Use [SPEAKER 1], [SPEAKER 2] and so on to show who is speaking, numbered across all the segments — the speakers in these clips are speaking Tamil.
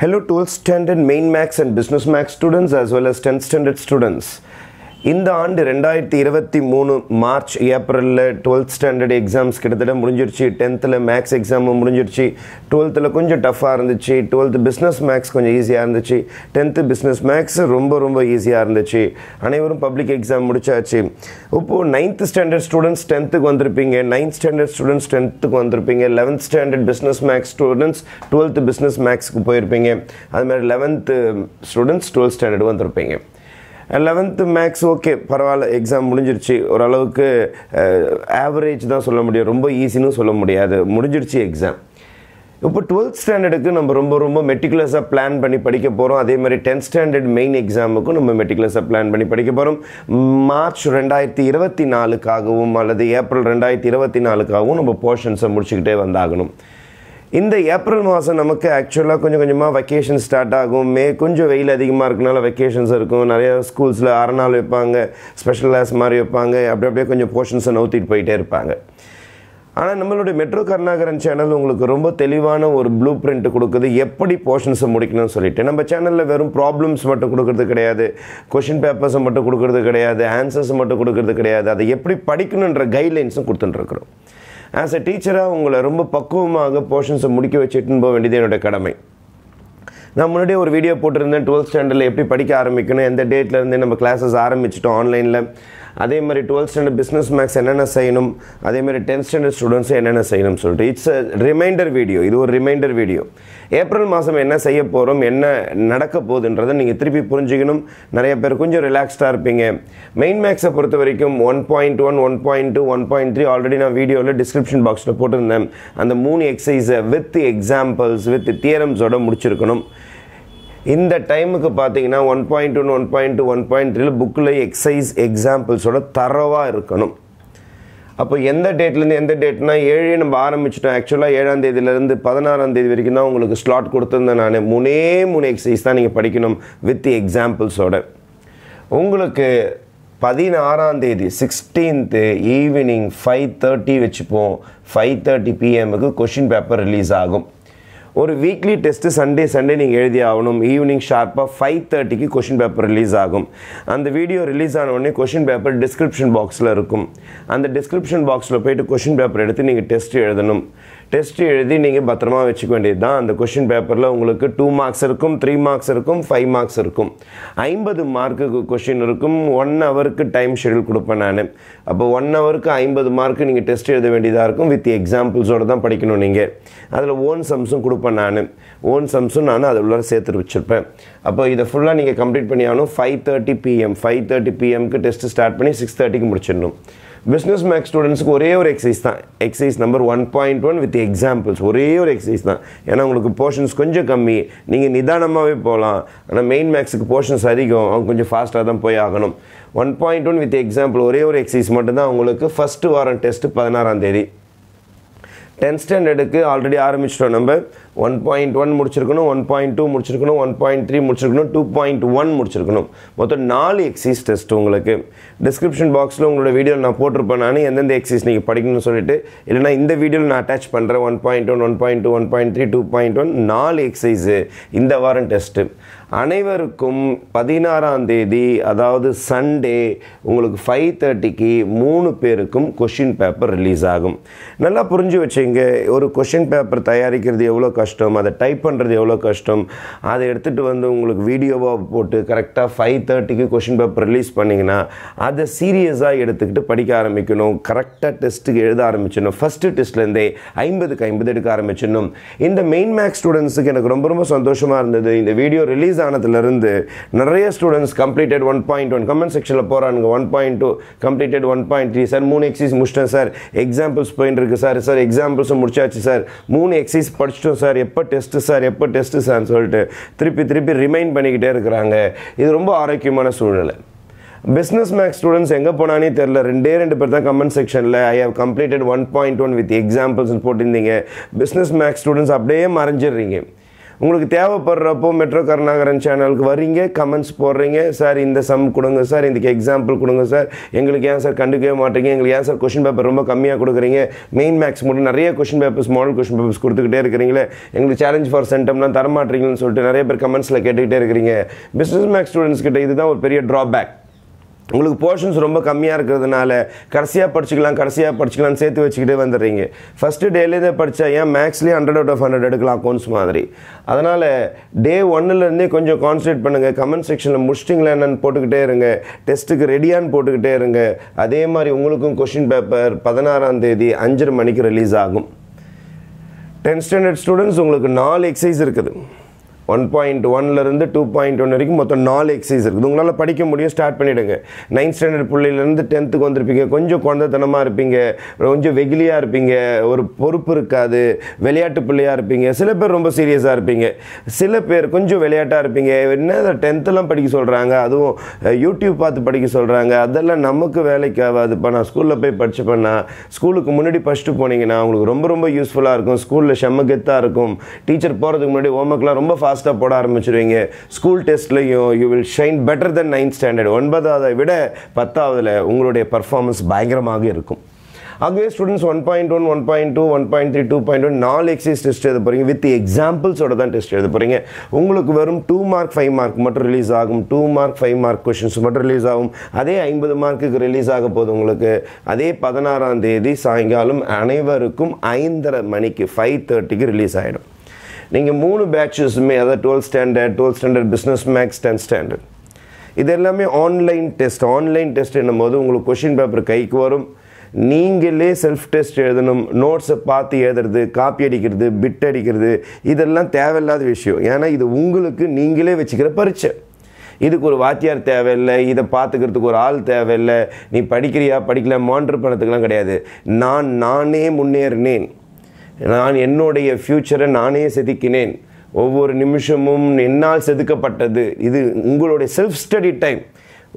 [SPEAKER 1] Hello 12th standard main max and business max students as well as 10th standard students. இந்த ஆண்டு ரெண்டாயிரத்தி இருபத்தி மூணு மார்ச் ஏப்ரலில் டுவெல்த் ஸ்டாண்டர்ட் எக்ஸாம்ஸ் கிட்டத்தட்ட முடிஞ்சிருச்சு. டென்த்தில் மேக்ஸ் எக்ஸாமும் முடிஞ்சிருச்சு. டுவெல்த்தில் கொஞ்சம் டஃப்பாக இருந்துச்சு. டுவெல்த்து பிஸ்னஸ் மேக்ஸ் கொஞ்சம் ஈஸியாக இருந்துச்சு. டென்த்து பிஸ்னஸ் மேக்ஸ் ரொம்ப ரொம்ப ஈஸியாக இருந்துச்சு. அனைவரும் பப்ளிக் எக்ஸாம் முடிச்சாச்சு. இப்போது நைன்த் ஸ்டாண்டர்ட் ஸ்டூடெண்ட்ஸ் டென்த்துக்கு வந்திருப்பீங்க. நைன்த் ஸ்டாண்டர்ட் ஸ்டூடெண்ட்ஸ் டென்த்துக்கு வந்திருப்பீங்க. Eleventh standard business maths students twelfth business மேக்ஸ்க்கு போயிருப்பீங்க. அது மாதிரி லெவன்த்து ஸ்டூடெண்ட்ஸ் டுவெல்த் ஸ்டாண்டர்ட் வந்திருப்பீங்க. லெவன்த்து மேக்ஸ் ஓகே பரவாயில்ல எக்ஸாம் முடிஞ்சிருச்சு. ஓரளவுக்கு ஆவரேஜ் தான் சொல்ல முடியும். ரொம்ப ஈஸின்னு சொல்ல முடியாது. முடிஞ்சிருச்சு எக்ஸாம் இப்போ டுவெல்த் ஸ்டாண்டர்டுக்கு நம்ம ரொம்ப ரொம்ப மெட்டிகுலஸாக பிளான் பண்ணி படிக்க போகிறோம் அதே மாதிரி டென்த் ஸ்டாண்டர்ட் மெயின் எக்ஸாமுக்கும் நம்ம மெட்டிகுலஸாக பிளான் பண்ணி படிக்க போகிறோம் மார்ச் ரெண்டாயிரத்தி இருபத்தி நாலுக்காகவும் அல்லது ஏப்ரல் ரெண்டாயிரத்தி இருபத்தி நாலுக்காகவும் நம்ம போர்ஷன்ஸை முடிச்சுக்கிட்டே வந்தாகணும். இந்த ஏப்ரல் மாதம் நமக்கு ஆக்சுவலாக கொஞ்சம் கொஞ்சமாக வெக்கேஷன் ஸ்டார்ட் ஆகும். மே கொஞ்சம் வெயில் அதிகமாக இருக்கனால வெக்கேஷன்ஸ் இருக்கும். நிறையா ஸ்கூல்ஸில் அரை நாள் வைப்பாங்க. ஸ்பெஷல் கிளாஸ் மாதிரி வைப்பாங்க. அப்படி அப்படியே கொஞ்சம் போர்ஷன்ஸை நவுத்திட்டு போயிட்டே இருப்பாங்க. ஆனால் நம்மளுடைய மெட்ரோ கருணாகரன் சேனல் உங்களுக்கு ரொம்ப தெளிவான ஒரு ப்ளூ பிரிண்ட் கொடுக்குது. எப்படி போர்ஷன்ஸை முடிக்கணும்னு சொல்லிட்டு. நம்ம சேனலில் வெறும் ப்ராப்ளம்ஸ் மட்டும் கொடுக்கறது கிடையாது. கொஷின் பேப்பர்ஸை மட்டும் கொடுக்கறது கிடையாது. ஆன்சர்ஸ் மட்டும் கொடுக்கறது கிடையாது. அதை எப்படி படிக்கணுன்ற கைட்லைன்ஸும் கொடுத்துட்டுருக்குறோம். ஆஸ் அ டீச்சராக உங்களை ரொம்ப பக்குவமாக போர்ஷன்ஸை முடிக்க வச்சுட்டுன்னு போக வேண்டியது என்னோட கடமை. நான் முன்னாடியே ஒரு வீடியோ போட்டிருந்தேன் டுவெல்த் ஸ்டாண்டர்டில் எப்படி படிக்க ஆரம்பிக்கணும் எந்த டேட்லேருந்து நம்ம கிளாஸஸ் ஆரம்பிச்சிட்டோம் ஆன்லைனில் அதே மாதிரி டுவெல்த் ஸ்டாண்டர்ட் பிஸ்னஸ் மேக்ஸ் என்னென்ன செய்யணும்? அதே மாதிரி டென்த் ஸ்டாண்டர்ட் ஸ்டூடெண்ட்ஸ் என்னென்ன செய்யணும்னு சொல்லிட்டு. இட்ஸ் அ ரிமைண்டர் வீடியோ இது ஒரு ரிமைண்டர் வீடியோ ஏப்ரல் மாதம் என்ன செய்ய போகிறோம் என்ன நடக்க போகுதுன்றதை நீங்கள் திருப்பி புரிஞ்சுக்கணும். நிறைய பேர் கொஞ்சம் ரிலாக்ஸ்டாக இருப்பீங்க. மெயின் மேக்ஸை பொறுத்த வரைக்கும் one point one one point two one point three already நான் வீடியோவில் டிஸ்கிரிப்ஷன் பாக்ஸில் போட்டிருந்தேன். அந்த மூணு எக்ஸசைஸை வித் எக்ஸாம்பிள்ஸ் வித் தியரம்ஸோட முடிச்சிருக்கணும். இந்த டைமுக்கு பார்த்தீங்கன்னா one point one one point two one point த்ரீல புக்கில் எக்ஸசைஸ் எக்ஸாம்பிள்ஸோட தரவாக இருக்கணும். அப்போ எந்த டேட்லேருந்து எந்த டேட்னா ஏழே நம்ம ஆரம்பிச்சிட்டோம். ஆக்சுவலாக ஏழாம் தேதியிலேருந்து பதினாறாம் தேதி வரைக்கும் தான் உங்களுக்கு ஸ்லாட் கொடுத்துருந்தேன் நான். மூணே மூணு எக்ஸசைஸ் தான் நீங்கள் படிக்கணும் வித் எக்ஸாம்பிள்ஸோட உங்களுக்கு பதினாறாம் தேதி சிக்ஸ்டீன்த்து ஈவினிங் ஃபைவ் தேர்ட்டி வச்சுப்போம். ஃபைவ் தேர்ட்டி பிஎம்முக்கு கொஷின் பேப்பர் ரிலீஸ் ஆகும். ஒரு வீக்லி டெஸ்ட்டு சண்டே சண்டே நீங்கள் எழுதி ஆகணும். ஈவினிங் ஷார்ப்பாக ஃபைவ் தேர்ட்டிக்கு கொஷின் பேப்பர் ரிலீஸ் ஆகும். அந்த வீடியோ ரிலீஸ் ஆன உடனே கொஷின் பேப்பர் டிஸ்கிரிப்ஷன் பாக்ஸில் இருக்கும். அந்த டிஸ்கிரிப்ஷன் பாக்ஸில் போயிட்டு கொஷின் பேப்பர் எடுத்து நீங்கள் டெஸ்ட் எழுதணும். டெஸ்ட் எழுதி நீங்கள் பத்திரமா வச்சுக்க வேண்டியது தான் அந்த கொஷின் பேப்பரில் உங்களுக்கு டூ மார்க்ஸ் இருக்கும் த்ரீ மார்க்ஸ் இருக்கும் ஃபைவ் மார்க்ஸ் இருக்கும். ஐம்பது மார்க்குக்கு கொஷின் இருக்கும். ஒன் ஹவருக்கு டைம் ஷெடியூல் கொடுப்பேன் நான். அப்போ ஒன் ஹவருக்கு ஐம்பது மார்க்கு நீங்கள் டெஸ்ட் எழுத வேண்டியதாக இருக்கும். வித் எக்ஸாம்பிள்ஸோடு தான் படிக்கணும் நீங்கள் அதில் ஓன் சம்ஸும் கொடுப்பேன் நான். ஓன் சம்ஸும் நான் அதில் உள்ள சேர்த்து வச்சுருப்பேன். அப்போ இதை ஃபுல்லாக நீங்கள் கம்ப்ளீட் பண்ணி ஆகணும் five thirty PM five thirty பிஎம்க்கு test start பண்ணி சிக்ஸ் தேர்ட்டிக்கு முடிச்சிடணும். பிஸ்னஸ் மேக்ஸ் ஸ்டூடெண்ட்ஸுக்கு ஒரே ஒரு எக்ஸசைஸ் தான். Exercise number one point one with examples ஒரே ஒரு எக்ஸசைஸ் தான். ஏன்னா உங்களுக்கு போர்ஷன்ஸ் கொஞ்சம் கம்மி. நீங்கள் நிதானமாகவே போகலாம் ஆனால் மெயின் மேக்ஸுக்கு போர்ஷன்ஸ் அதிகம். அவங்க கொஞ்சம் ஃபாஸ்ட்டாக தான் போய் ஆகணும். One point one with example ஒரே ஒரு எக்ஸசைஸ் மட்டும்தான். உங்களுக்கு ஃபஸ்ட்டு வாரம் டெஸ்ட்டு பதினாறாம் தேதி. டென்த் ஸ்டாண்டர்டுக்கு ஆல்ரெடி ஆரம்பிச்சிட்டோம் நம்ம. ஒன் பாயிண்ட் ஒன் முடிச்சிருக்கணும் ஒன் பாயிண்ட் டூ முடிச்சிருக்கணும் ஒன் பாயிண்ட் த்ரீ முடிச்சிருக்கணும் டூ பாயிண்ட் ஒன் முடிச்சிருக்கணும். மொத்தம் நாலு எக்ஸைஸ் டெஸ்ட் உங்களுக்கு. டிஸ்கிரிப்ஷன் பாக்ஸில் உங்களோட வீடியோ நான் போட்டிருப்பேன் நான். எந்தெந்த எக்ஸைஸ் நீங்கள் படிக்கணும்னு சொல்லிட்டு. இல்லைனா இந்த வீடியோவில் நான் அட்டாச் பண்ணுறேன் one point one one point two one point three two point one நாலு எக்ஸைஸு இந்த வாரம் டெஸ்ட்டு அனைவருக்கும் பதினாறாம் தேதி அதாவது சண்டே உங்களுக்கு ஃபைவ் தேர்ட்டிக்கு மூணு பேருக்கும் கொஷின் பேப்பர் ரிலீஸ் ஆகும். நல்லா புரிஞ்சு வச்சுங்க ஒரு கொஷின் பேப்பர் தயாரிக்கிறது எவ்வளோ கஷ்டம் அதை டைப் பண்ணுறது எவ்வளோ கஷ்டம் அதை எடுத்துகிட்டு வந்து உங்களுக்கு வீடியோவாக போட்டு கரெக்டாக ஃபைவ் தேர்ட்டிக்கு கொஷின் பேப்பர் ரிலீஸ் பண்ணிங்கன்னா அதை சீரியஸாக எடுத்துக்கிட்டு படிக்க ஆரம்பிக்கணும். கரெக்டாக டெஸ்ட்டுக்கு எழுத ஆரம்பிச்சிடணும். ஃபஸ்ட்டு டெஸ்ட்லேருந்தே ஐம்பதுக்கு ஐம்பது எடுக்க ஆரம்பிச்சிடணும். இந்த மெயின் மேக்ஸ் ஸ்டூடெண்ட்ஸுக்கு எனக்கு ரொம்ப ரொம்ப சந்தோஷமாக இருந்தது. இந்த வீடியோ ரிலீஸ் ஆனதுலேருந்து நிறைய students completed one point one comment செக்ஷனில் போகிறானுங்க one point two completed one point three sir மூணு எக்ஸைஸ் முடிச்சிட்டேன் சார் எக்ஸாம்பிள்ஸ் போயின்னு இருக்கு சார் சார் எக்ஸாம்பிள்ஸும் முடிச்சாச்சு சார் மூணு எக்ஸைஸ் படிச்சிட்டோம் சார் எப்போ டெஸ்ட்டு சார் எப்போ டெஸ்ட்டு சார்னு சொல்லிட்டு திருப்பி திருப்பி ரிமைண்ட் பண்ணிக்கிட்டே இருக்கிறாங்க. இது ரொம்ப ஆரோக்கியமான சூழ்நிலை. பிஸ்னஸ் மேக்ஸ் ஸ்டூடெண்ட்ஸ் எங்கே போனானே தெரில ரெண்டே ரெண்டு பேர் தான் கமெண்ட் செக்ஷனில் I have completed one point one with examples போட்டிருந்தீங்க. பிஸ்னஸ் மேக்ஸ் ஸ்டூடெண்ட்ஸ் அப்படியே மறைஞ்சிடுறீங்க. உங்களுக்கு தேவைப்படுறப்போ மெட்ரோ கருணாகரன் சேனலுக்கு வரீங்க கமெண்ட்ஸ் போடுறீங்க. சார் இந்த சம் கொடுங்க சார் இதுக்கு எக்ஸாம்பிள் கொடுங்க சார் எங்களுக்கு ஏன் சார் கண்டுக்கவே மாட்டீங்க? எங்களுக்கு ஏன் சார் கொஷின் பேப்பர் ரொம்ப கம்மியாக கொடுக்குறீங்க? மெயின் மேக்ஸ் மட்டும் நிறைய question papers model question papers கொடுத்துக்கிட்டே இருக்கிறீங்களே? எங்களுக்கு சேலஞ்ச் ஃபார் சென்டம்லாம் தரமாட்டீங்கன்னு சொல்லிட்டு நிறைய பேர் கமெண்ட்ஸில் கேட்டுக்கிட்டே இருக்கிறீங்க. பிஸ்னஸ் மேக்ஸ் ஸ்டூடெண்ட்ஸ் கிட்ட இதுதான் ஒரு பெரிய ட்ராபேக் உங்களுக்கு போர்ஷன்ஸ் ரொம்ப கம்மியாக இருக்கிறதுனால கடைசியாக படிச்சுக்கலாம் கடைசியாக படிச்சுக்கலாம்னு சேர்த்து வச்சுக்கிட்டே வந்துடுறீங்க. ஃபஸ்ட்டு டேலேருந்தே படித்தா ஏன் மேக்ஸ்லேயே ஹண்ட்ரட் அவுட் ஆஃப் ஹண்ட்ரட் எடுக்கலாம் அக்கௌண்ட்ஸ் மாதிரி. அதனால் டே ஒன்னுலேருந்தே கொஞ்சம் கான்சன்ட்ரேட் பண்ணுங்கள் கமெண்ட் செக்ஷனில் முடிச்சிட்டிங்களா என்னென்னு போட்டுக்கிட்டே இருங்க. டெஸ்ட்டுக்கு ரெடியான்னு போட்டுக்கிட்டே இருங்க. அதே மாதிரி உங்களுக்கும் கொஷின் பேப்பர் பதினாறாம் தேதி அஞ்சரை மணிக்கு ரிலீஸ் ஆகும். டென்த் ஸ்டாண்டர்ட் ஸ்டூடெண்ட்ஸ் உங்களுக்கு நாலு எக்ஸசைஸ் இருக்குது. ஒன் பாயிண்ட் ஒன்லேருந்து டூ பாயிண்ட் ஒன் வரைக்கும் மொத்தம் நாலு எக்ஸசைஸ் இருக்குது. உங்களால் படிக்க முடியும் ஸ்டார்ட் பண்ணிவிடுங்க நைன்த் ஸ்டாண்டர்ட் பிள்ளையிலேருந்து டென்த்துக்கு வந்திருப்பீங்க. கொஞ்சம் குழந்தைத்தனமாக இருப்பீங்க. கொஞ்சம் வெகுலியாக இருப்பீங்க. ஒரு பொறுப்பு இருக்காது. விளையாட்டு பிள்ளையாக இருப்பீங்க. சில பேர் ரொம்ப சீரியஸாக இருப்பீங்க. சில பேர் கொஞ்சம் விளையாட்டாக இருப்பீங்க. என்ன டென்த்தெல்லாம் படிக்க சொல்கிறாங்க அதுவும் யூடியூப் பார்த்து படிக்க சொல்கிறாங்க அதெல்லாம் நமக்கு வேலைக்கு ஆகாதுப்பா. நான் ஸ்கூலில் போய் படிச்சுப்பேன்னா ஸ்கூலுக்கு முன்னாடி ஃபஸ்ட்டு போனீங்கன்னா உங்களுக்கு ரொம்ப ரொம்ப யூஸ்ஃபுல்லாக இருக்கும். ஸ்கூலில் செம்ம கெத்தாக இருக்கும். டீச்சர் போகிறதுக்கு முன்னாடி ஹோம்ஒர்க்லாம் ரொம்ப ஃபாஸ்ட் ஃபாஸ்ட்டாக போட ஆரம்பிச்சிருவீங்க. School டெஸ்ட்லையும் you will shine better than ninth standard ஒன்பதாவதை விட பத்தாவதுல உங்களுடைய பர்ஃபார்மன்ஸ் பயங்கரமாக இருக்கும். ஆகவே students one point one one point two one point three two point one நாலு எக்ஸைஸ் டெஸ்ட் எழுத போகிறீங்க வித் எக்ஸாம்பிள்ஸோட தான் டெஸ்ட் எழுத போகிறீங்க உங்களுக்கு வெறும் டூ மார்க் ஃபைவ் மார்க் மட்டும் ரிலீஸ் ஆகும். Two mark five mark questions மட்டும் ரிலீஸ் ஆகும். அதே ஐம்பது மார்க்குக்கு ரிலீஸ் ஆக போகுது உங்களுக்கு. அதே பதினாறாம் தேதி சாயங்காலம் அனைவருக்கும் ஐந்தரை மணிக்கு ஃபைவ் தேர்ட்டிக்கு ரிலீஸ் ஆகிடும் நீங்கள் மூணு பேட்சஸுமே அதாவது twelfth standard twelfth standard business maths tenth standard இது எல்லாமே ஆன்லைன் டெஸ்ட் ஆன்லைன் டெஸ்ட் என்னும் போது உங்களுக்கு கொஷின் பேப்பர் கைக்கு வரும். நீங்களே செல்ஃப் டெஸ்ட் எழுதணும். நோட்ஸை பார்த்து எழுதுறது காப்பி அடிக்கிறது பிட் அடிக்கிறது இதெல்லாம் தேவையில்லாத விஷயம். ஏன்னா இது உங்களுக்கு நீங்களே வச்சுக்கிற பரீட்சை. இதுக்கு ஒரு வாத்தியார் தேவையில்லை. இதை பார்த்துக்கிறதுக்கு ஒரு ஆள் தேவையில்லை. நீ படிக்கிறியா? படிக்கல மானிட்டர் பண்ணதுக்கெல்லாம் கிடையாது. நான் நானே முன்னேறினேன். நான் என்னுடைய ஃப்யூச்சரை நானே செதுக்கினேன். ஒவ்வொரு நிமிஷமும் என்னால் செதுக்கப்பட்டது. இது உங்களுடைய செல்ஃப் ஸ்டடி டைம்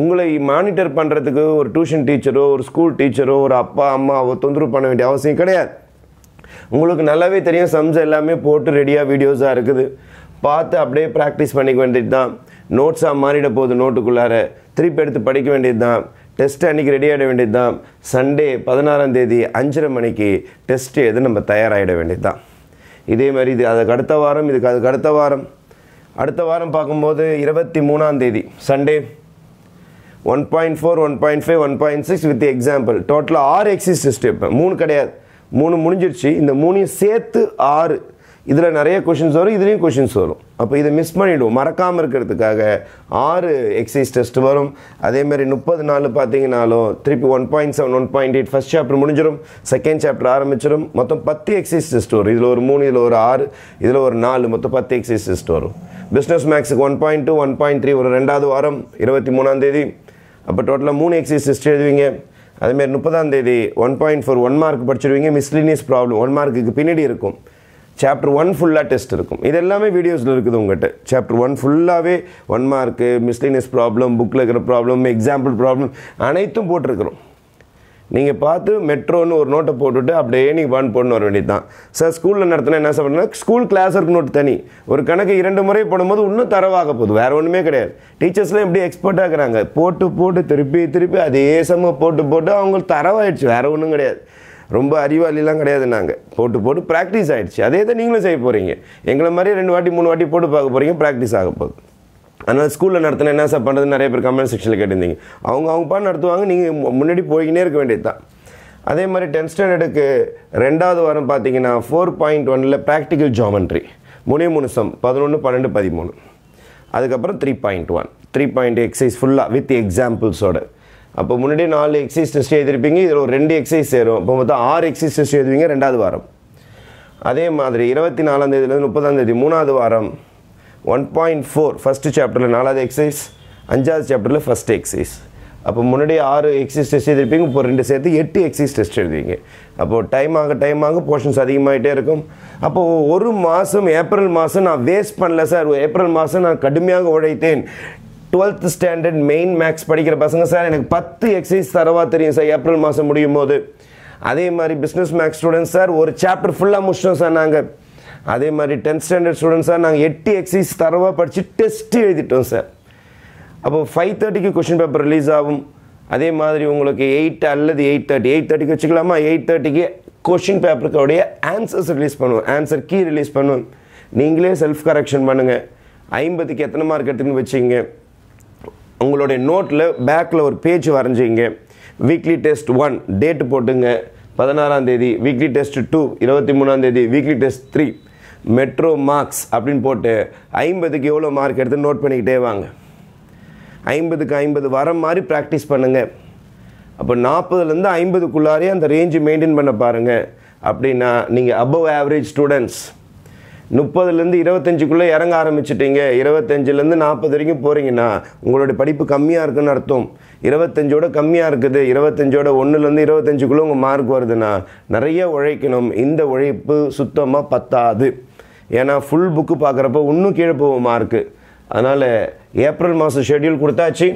[SPEAKER 1] உங்களை மானிட்டர் பண்ணுறதுக்கு ஒரு டியூஷன் டீச்சரோ ஒரு ஸ்கூல் டீச்சரோ ஒரு அப்பா அம்மாவோ தொந்தரவு பண்ண வேண்டிய அவசியம் கிடையாது. உங்களுக்கு நல்லாவே தெரியும் சம்ஸ் எல்லாமே போட்டு ரெடியாக வீடியோஸாக இருக்குது. பார்த்து அப்படியே ப்ராக்டிஸ் பண்ணிக்க வேண்டியது தான் நோட்ஸாக மாறிட போகுது நோட்டுக்குள்ளார திருப்பி எடுத்து படிக்க வேண்டியது தான் டெஸ்ட் அன்றைக்கி ரெடி ஆகிட வேண்டியது தான் சண்டே பதினாறாம் தேதி அஞ்சரை மணிக்கு டெஸ்ட் எது நம்ம தயாராகிட வேண்டியது தான் இதே மாதிரி இது அதுக்கு அடுத்த வாரம் இதுக்கு அதுக்கு அடுத்த வாரம். அடுத்த வாரம் பார்க்கும்போது இருபத்தி மூணாம் தேதி Sunday one point four one point five one point six with example டோட்டலாக ஆறு எக்ஸைஸ் டெஸ்ட் வைப்பேன் மூணு கிடையாது. மூணு முடிஞ்சிருச்சு. இந்த மூணையும் சேர்த்து ஆறு. இதில் நிறைய கொஷின்ஸ் வரும் இதுலேயும் கொஷின்ஸ் வரும். அப்போ இதை மிஸ் பண்ணிவிடுவோம் மறக்காமல் இருக்கிறதுக்காக ஆறு எக்ஸைஸ் டெஸ்ட் வரும். அதேமாரி முப்பது நாள் பார்த்தீங்கனாலும் திருப்பி one point seven one point eight first chapter முடிஞ்சிடும் செகண்ட் சாப்டர் ஆரம்பிச்சிடும் மொத்தம் பத்து எக்ஸசைஸ் டெஸ்ட் வரும். இதில் ஒரு மூணு இதில் ஒரு ஆறு இதில் ஒரு நாலு மொத்தம் பத்து எக்ஸைஸ் டெஸ்ட் வரும். Business மேக்ஸுக்கு one point two one point three ஒரு ரெண்டாவது வாரம் இருபத்தி மூணாந்தேதி அப்போ டோட்டலாக மூணு எக்ஸசைஸ் டெஸ்ட் எழுதுவீங்க. அதேமாரி முப்பதாம் தேதி one point four one mark படிச்சிருவீங்க. Miscellaneous problem one மார்க்குக்கு பின்னாடி இருக்கும். சாப்டர் ஒன் ஃபுல்லாக டெஸ்ட் இருக்கும். இது எல்லாமே வீடியோஸில் இருக்குது உங்கள்கிட்ட. சாப்டர் ஒன் ஃபுல்லாகவே ஒன் மார்க்கு மிஸ்லினியஸ் ப்ராப்ளம் புக்கில் இருக்கிற ப்ராப்ளம் எக்ஸாம்பிள் ப்ராப்ளம் அனைத்தும் போட்டிருக்கிறோம். நீங்கள் பார்த்து மெட்ரோன்னு ஒரு நோட்டை போட்டுவிட்டு அப்படியே நீங்கள் பான் போடணும் வர வேண்டியது தான் சார் ஸ்கூலில் நடத்தினா என்ன சொல்கிறேன்னா ஸ்கூல் கிளாஸ் நோட் தனி. ஒரு கணக்கு இரண்டு முறை போடும்போது இன்னும் தரவாக போகுது. வேறு ஒன்றுமே கிடையாது. டீச்சர்ஸ்லாம் எப்படி எக்ஸ்பர்ட்டாக இருக்கிறாங்க? போட்டு போட்டு திருப்பி திருப்பி அதே சம போட்டு போட்டு அவங்களுக்கு தரவாயிடுச்சு. வேறு ஒன்றும் கிடையாது. ரொம்ப அறிவாளிலாம் கிடையாது நாங்கள் போட்டு போட்டு ப்ராக்டிஸ் ஆகிடுச்சு அதே தான் நீங்களும் செய்ய போகிறீங்க எங்களை மாதிரி ரெண்டு வாட்டி மூணு வாட்டி போட்டு பார்க்க போகிறீங்க ப்ராக்டிஸ் ஆக போகுது. அதனால் ஸ்கூலில் நடத்தினா என்ன சார் பண்ணுறது நிறைய பேர் கமெண்ட் செக்ஷனில் கேட்டிருந்தீங்க. அவங்க அவங்க பாட்டு நடத்துவாங்க நீங்கள் முன்னாடி போய்கினே இருக்க வேண்டியது தான் அதே மாதிரி டென்த் ஸ்டாண்டர்டுக்கு ரெண்டாவது வாரம் பார்த்தீங்கன்னா ஃபோர் பாயிண்ட் ஒனில் ப்ராக்டிக்கல் ஜாமெண்ட்ரி மூணே மூணு சம் பதினொன்று பன்னெண்டு பதிமூணு. அதுக்கப்புறம் three point one three point exercise ஃபுல்லாக வித் எக்ஸாம்பிள்ஸோட அப்போ முன்னாடி நாலு எக்ஸைஸ் டெஸ்ட் எழுதிருப்பீங்க இதில் ஒரு ரெண்டு எக்ஸைஸ் சேரும். அப்போ மொத்தம் ஆறு எக்ஸைஸ் டெஸ்ட் எழுதுவீங்க ரெண்டாவது வாரம். அதே மாதிரி இருபத்தி நாலாம் தேதியிலேருந்து முப்பதாம் தேதி மூணாவது வாரம் ஒன் பாயிண்ட் ஃபோர் ஃபஸ்ட்டு சாப்டரில் நாலாவது எக்ஸைஸ் அஞ்சாவது சாப்டரில் ஃபஸ்ட் எக்ஸைஸ் அப்போ முன்னாடி ஆறு எக்ஸைஸ் டெஸ்ட் எழுதிருப்பீங்க இப்போ ரெண்டு சேர்த்து எட்டு எக்ஸைஸ் டெஸ்ட் எழுதுவீங்க. அப்போது டைம் ஆக டைம் ஆக போர்ஷன்ஸ் அதிகமாகிட்டே இருக்கும். அப்போது ஒரு மாதம் ஏப்ரல் மாதம் நான் வேஸ்ட் பண்ணல சார். ஏப்ரல் மாதம் நான் கடுமையாக உழைத்தேன். டுவெல்த் ஸ்டாண்டர்ட் மெயின் மேக்ஸ் படிக்கிற பசங்க சார் எனக்கு பத்து எக்ஸசைஸ் தரவா தெரியும் சார் ஏப்ரல் மாதம் முடியும் போது. அதே மாதிரி பிஸ்னஸ் மேக்ஸ் ஸ்டூடெண்ட்ஸ் சார் ஒரு சாப்டர் ஃபுல்லாக முடிச்சிட்டோம் சார் நாங்கள் அதே மாதிரி டென்த் ஸ்டாண்டர்ட் ஸ்டூடெண்ட்ஸாக நாங்கள் எட்டு எக்ஸைஸ் தரவாக படித்து டெஸ்ட் எழுதிட்டோம் சார். அப்போ ஃபைவ் தேர்ட்டிக்கு கொஷின் பேப்பர் ரிலீஸ் ஆகும். அதே மாதிரி உங்களுக்கு எயிட் அல்லது எயிட் தேர்ட்டி எயிட் தேர்ட்டிக்கு வச்சுக்கலாமா? எயிட் தேர்ட்டிக்கு கொஷின் பேப்பருக்கோடைய ஆன்சர்ஸ் ரிலீஸ் பண்ணுவோம். ஆன்சர் கீ ரிலீஸ் பண்ணுவோம். நீங்களே செல்ஃப் கரெக்ஷன் பண்ணுங்கள் ஐம்பதுக்கு எத்தனை மார்க் எடுத்துன்னு வச்சிங்க உங்களுடைய நோட்டில் பேக்கில் ஒரு பேஜ் வரைஞ்சிங்க. வீக்லி டெஸ்ட் ஒன் டேட்டு போட்டுங்க. பதினாறாம் தேதி வீக்லி டெஸ்ட் டூ இருபத்தி மூணாம் தேதி வீக்லி டெஸ்ட் த்ரீ மெட்ரோ மார்க்ஸ் அப்படின்னு போட்டு ஐம்பதுக்கு எவ்வளோ மார்க் எடுத்து நோட் பண்ணிக்கிட்டே வாங்க. ஐம்பதுக்கு ஐம்பது வர மாதிரி ப்ராக்டிஸ் பண்ணுங்கள் அப்போ நாற்பதுலேருந்து ஐம்பதுக்குள்ளாரே அந்த ரேஞ்சு மெயின்டைன் பண்ண பாருங்கள் அப்படின்னா நீங்கள் அபவ் ஆவரேஜ் ஸ்டூடெண்ட்ஸ் முப்பதுலேருந்து இருபத்தஞ்சுக்குள்ளே இறங்க ஆரம்பிச்சிட்டீங்க. இருபத்தஞ்சிலேருந்து நாற்பது வரைக்கும் போகிறீங்கன்னா உங்களுடைய படிப்பு கம்மியாக இருக்குன்னு அர்த்தம். இருபத்தஞ்சோட கம்மியாக இருக்குது. இருபத்தஞ்சோட ஒன்றுலேருந்து இருபத்தஞ்சுக்குள்ளே உங்கள் மார்க் வருதுன்னா நிறைய உழைக்கணும். இந்த உழைப்பு சுத்தமாக பத்தாது. ஏன்னா ஃபுல் புக்கு பார்க்குறப்ப இன்னும் கீழே போகும் மார்க்கு அதனால் ஏப்ரல் மாதம் ஷெட்யூல் கொடுத்தாச்சு.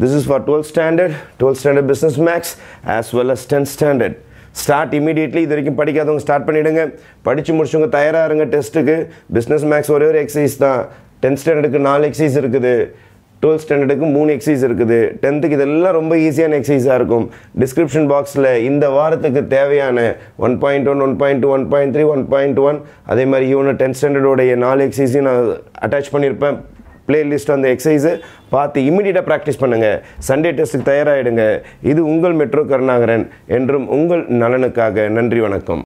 [SPEAKER 1] This is for twelfth standard twelfth standard business maths as well as tenth standard start immediately இது வரைக்கும் படிக்காதவங்க ஸ்டார்ட் பண்ணிவிடுங்க படித்து முடிச்சவங்க தயாராக இருங்க டெஸ்ட்டுக்கு பிஸ்னஸ் மேக்ஸ் ஒரே ஒரு எக்ஸசைஸ் தான். டென்த் ஸ்டாண்டர்டுக்கு நாலு எக்ஸசைஸ் இருக்குது. டுவெல்த் ஸ்டாண்டர்டுக்கு மூணு எக்ஸசைஸ் இருக்குது. டென்த்துக்கு இதெல்லாம் ரொம்ப ஈஸியான எக்ஸசைஸாக இருக்கும். டிஸ்கிரிப்ஷன் பாக்ஸில் இந்த வாரத்துக்கு தேவையான one point one one point two one point three one point one அதே மாதிரி இவனை டென்த் ஸ்டாண்டர்டோடைய நாலு எக்ஸசைஸையும் நான் அட்டாச் பண்ணியிருப்பேன் பிளேலிஸ்ட் அந்த எக்ஸசைஸு பார்த்து இமீடியட்டாக ப்ராக்டிஸ் பண்ணுங்கள் சண்டே டெஸ்ட்டுக்கு தயாராகிடுங்க இது உங்கள் மெட்ரோ கருணாகரன் என்றும் உங்கள் நலனுக்காக நன்றி வணக்கம்.